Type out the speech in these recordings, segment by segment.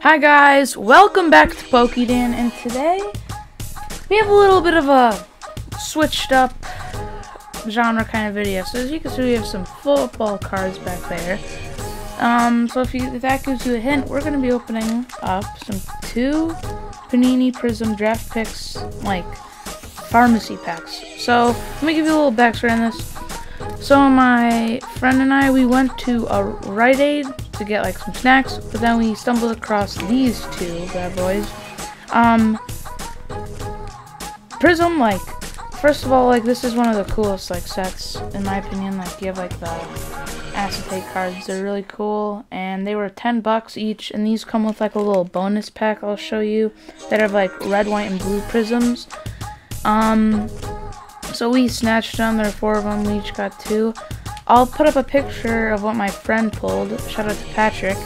Hi guys, welcome back to Pokedan, and today we have a little bit of a switched up genre kind of video. So as you can see, we have some football cards back there. Um, so if, you, if that gives you a hint, we're going to be opening up some two Panini Prizm draft picks, like pharmacy packs. So let me give you a little backstory on this. So my friend and I, we went to a Rite Aid to get like some snacks, but then we stumbled across these two bad boys. Um, Prizm, like, first of all, like this is one of the coolest like sets in my opinion. Like you have like the acetate cards, they're really cool, and they were 10 bucks each, and these come with like a little bonus pack I'll show you that have like red, white, and blue prisms. Um, so we snatched them. There are four of them. We each got two. I'll put up a picture of what my friend pulled. Shout out to Patrick.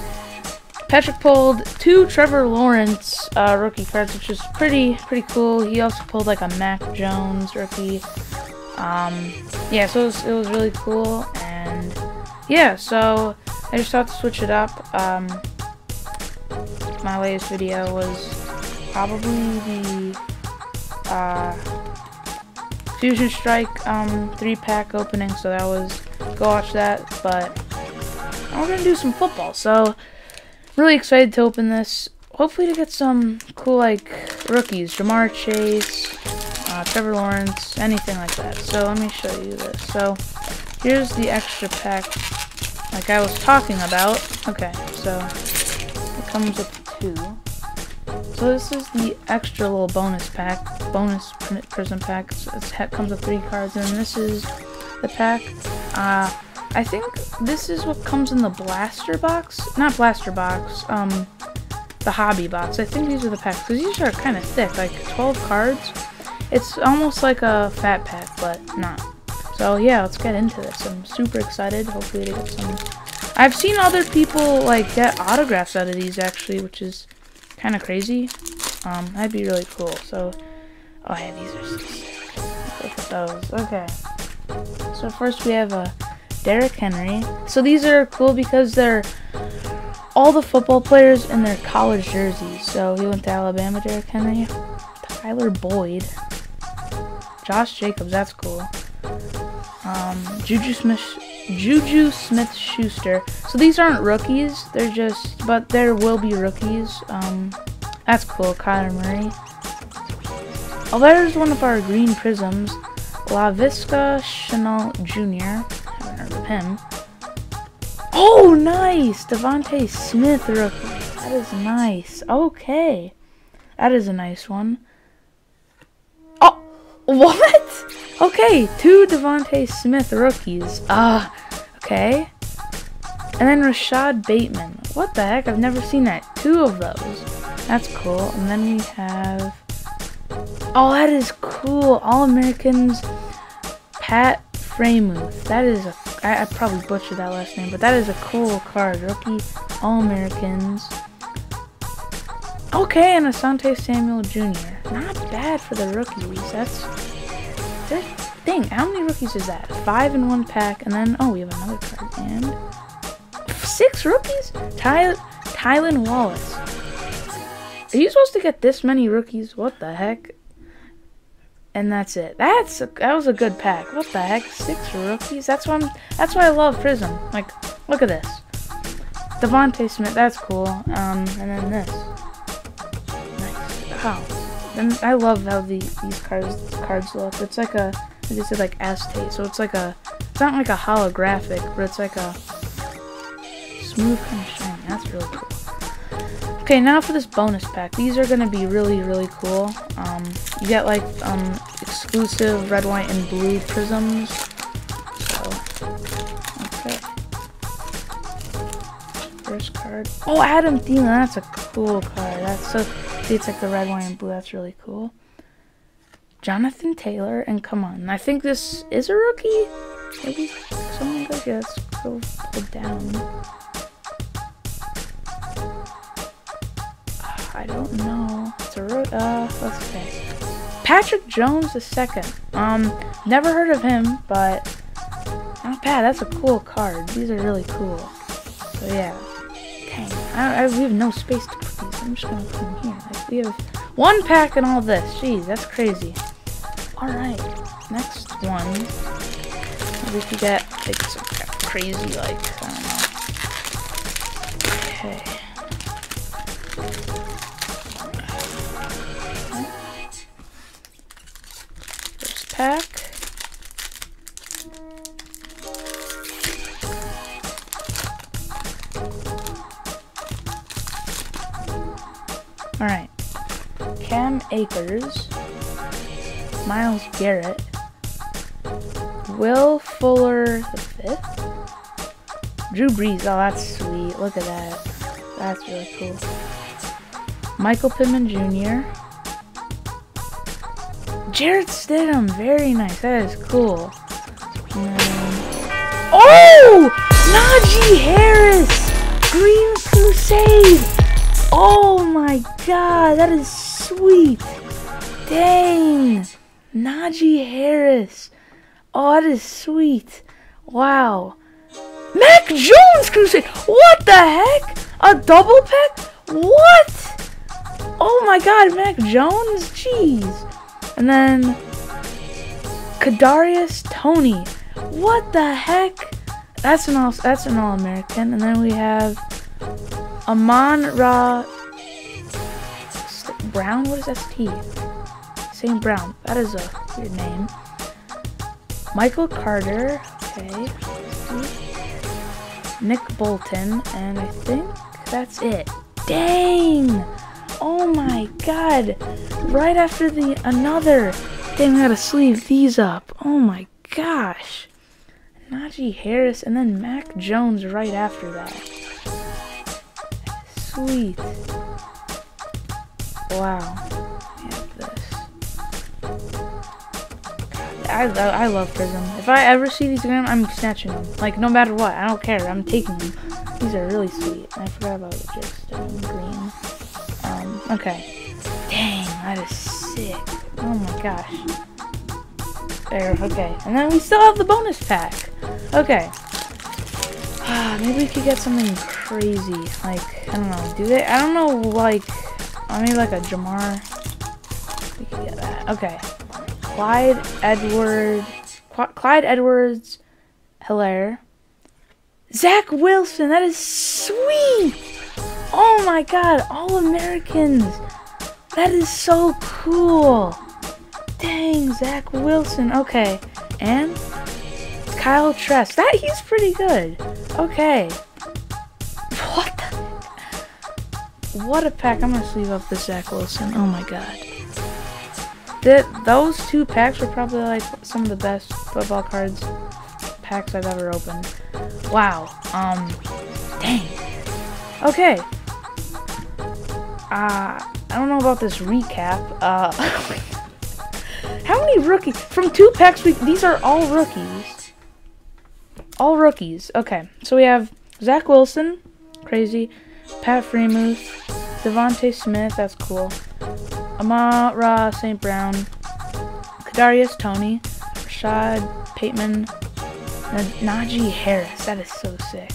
Patrick pulled two Trevor Lawrence uh, rookie cards, which is pretty pretty cool. He also pulled like a Mac Jones rookie. Um, yeah, so it was, it was really cool. And yeah, so I just thought to switch it up. Um, my latest video was probably the uh, Fusion Strike um, three pack opening, so that was go watch that. But we're gonna do some football, so really excited to open this. Hopefully to get some cool like rookies, Ja'Marr Chase, uh, Trevor Lawrence, anything like that. So let me show you this. So here's the extra pack, like I was talking about. Okay, so it comes with two. So this is the extra little bonus pack, bonus prism pack. it comes with three cards, and this is the pack. Uh, I think this is what comes in the blaster box, not blaster box, um, the hobby box. I think these are the packs because these are kind of thick, like 12 cards. It's almost like a fat pack, but not. So yeah, let's get into this. I'm super excited. Hopefully to get some. I've seen other people like get autographs out of these actually, which is kind of crazy. Um, that'd be really cool. So, oh yeah, these are so sick. Look at those. Okay. So first we have a Derrick Henry. So these are cool because they're all the football players in their college jerseys. So he went to Alabama, Derrick Henry. Tyler Boyd. Josh Jacobs, that's cool. Um, Juju Smith Juju Smith Schuster. So these aren't rookies, they're just, but there will be rookies. Um, that's cool, Kyler Murray. Oh, there's one of our green prisms, Laviska Shenault Jr. Haven't heard of him. Oh, nice! DeVonta Smith rookie. That is nice. Okay. That is a nice one. Oh, what? Okay, two DeVonta Smith rookies. Ah, uh, okay. And then Rashod Bateman. What the heck? I've never seen that. Two of those. That's cool. And then we have... Oh, that is cool. All-Americans Pat Freiermuth. That is a... I, I probably butchered that last name, but that is a cool card. Rookie All-Americans. Okay, and Asante Samuel Jr. Not bad for the rookies. That's there's dang, how many rookies is that? Five in one pack, and then oh we have another card and six rookies? Ty Tylan Wallace. Are you supposed to get this many rookies? What the heck? And that's it. That's a, that was a good pack. What the heck? Six rookies? That's why I'm, that's why I love Prizm. Like, look at this. DeVonta Smith, that's cool. Um, and then this. Nice. Wow. And I love how the these cards cards look. It's like a I just said like acetate, so it's like a it's not like a holographic, but it's like a smooth kind of shiny. That's really cool. Okay, now for this bonus pack. These are gonna be really really cool. Um, you get like um exclusive red, white, and blue prisms. So okay. First card. Oh, Adam Thielen. That's a cool card. That's so See, it's like the red, white, and blue. That's really cool. Jonathan Taylor, and come on. I think this is a rookie. Maybe someone goes, yeah, let's go down. I don't know. It's a rookie. Uh, let's say. Patrick Jones the second. Um, never heard of him, but not bad. That's a cool card. These are really cool. So yeah. Dang. I, I, we have no space to put these. I'm just gonna put them here. Like, we have one pack and all this. Jeez, that's crazy. Alright, next one. We could get like some crazy, like, I don't know. Okay. Pack. Alright. Cam Akers. Myles Garrett. Will Fuller the fifth. Drew Brees. Oh, that's sweet. Look at that. That's really cool. Michael Pittman Jr. Jarrett Stidham. Very nice. That is cool. Then... Oh! Najee Harris! Green Crusade! Oh my god, that is sweet. Dang. Najee Harris. Oh, that is sweet. Wow. Mac Jones crusade. What the heck? A double pack? What? Oh my god, Mac Jones? Jeez. And then Kadarius Toney. What the heck? That's an all that's an all American. And then we have Amon Ra Brown? What is ST? St. Brown. That is a weird name. Michael Carter. Okay. Nick Bolton. And I think that's it. Dang! Oh my god. Right after the another. Dang, I gotta sleeve these up. Oh my gosh. Najee Harris and then Mac Jones right after that. Sweet. Wow. I, I love Prizm. If I ever see these again, I'm snatching them. Like, no matter what. I don't care. I'm taking them. These are really sweet. I forgot about just green. Okay. Dang, that is sick. Oh my gosh. There, okay. And then we still have the bonus pack. Okay. Ah, maybe we could get something crazy. Like, I don't know. Do they? I don't know, like, maybe like a Ja'Marr. We could get that. Okay. Clyde Edwards, Clyde Edwards Helaire. Zach Wilson, that is sweet! Oh my god, all Americans! That is so cool! Dang, Zach Wilson. Okay, and Kyle Trask. That he's pretty good. Okay. What the? What a pack. I'm gonna sleeve up this Zach Wilson. Oh my god. That those two packs were probably like some of the best football cards packs I've ever opened. Wow. Um. Dang. Okay. Uh, I don't know about this recap. Uh, how many rookies from two packs? We these are all rookies. All rookies. Okay, so we have Zach Wilson, crazy, Pat Freiermuth, DeVonta Smith. That's cool. Amon-Ra St. Brown, Kadarius Toney, Rashod Bateman, Najee Harris. That is so sick.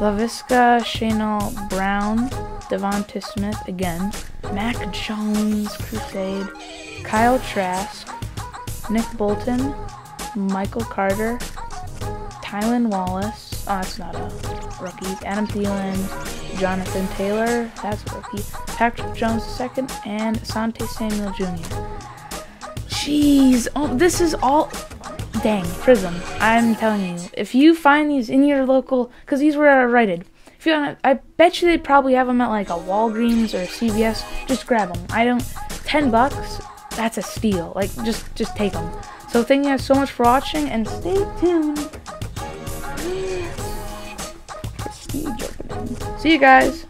Laviska Shenault Brown, DeVonta Smith again, Mac Jones Crusade, Kyle Trask, Nick Bolton, Michael Carter, Tylan Wallace. Oh, that's not a rookie. Adam Thielen, Jonathan Taylor. That's a rookie. Patrick Jones II, and Asante Samuel Jr. Jeez, oh, this is all. Dang, Prizm. I'm telling you, if you find these in your local, because these were rated. If you, I bet you they probably have them at like a Walgreens or a CVS. Just grab them. I don't. Ten bucks. That's a steal. Like, just just take them. So thank you guys so much for watching, and stay tuned. See you guys.